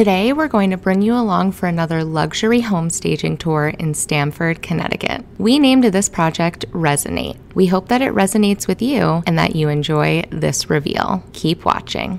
Today, we're going to bring you along for another luxury home staging tour in Stamford, Connecticut. We named this project Resonate. We hope that it resonates with you and that you enjoy this reveal. Keep watching.